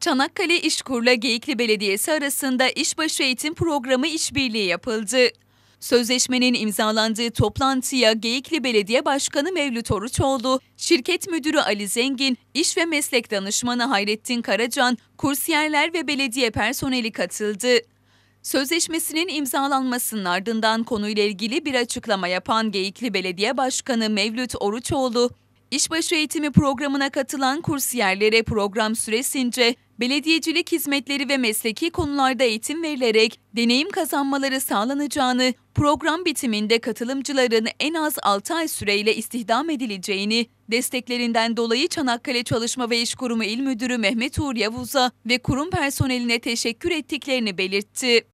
Çanakkale İşkur'la Geyikli Belediyesi arasında işbaşı eğitim programı işbirliği yapıldı. Sözleşmenin imzalandığı toplantıya Geyikli Belediye Başkanı Mevlüt Oruçoğlu, şirket müdürü Ali Zengin, iş ve meslek danışmanı Hayrettin Karacan, kursiyerler ve belediye personeli katıldı. Sözleşmesinin imzalanmasının ardından konuyla ilgili bir açıklama yapan Geyikli Belediye Başkanı Mevlüt Oruçoğlu, İşbaşı eğitimi programına katılan kursiyerlere program süresince belediyecilik hizmetleri ve mesleki konularda eğitim verilerek deneyim kazanmaları sağlanacağını, program bitiminde katılımcıların en az 6 ay süreyle istihdam edileceğini, desteklerinden dolayı Çanakkale Çalışma ve İş Kurumu İl Müdürü Mehmet Uğur Yavuz'a ve kurum personeline teşekkür ettiklerini belirtti.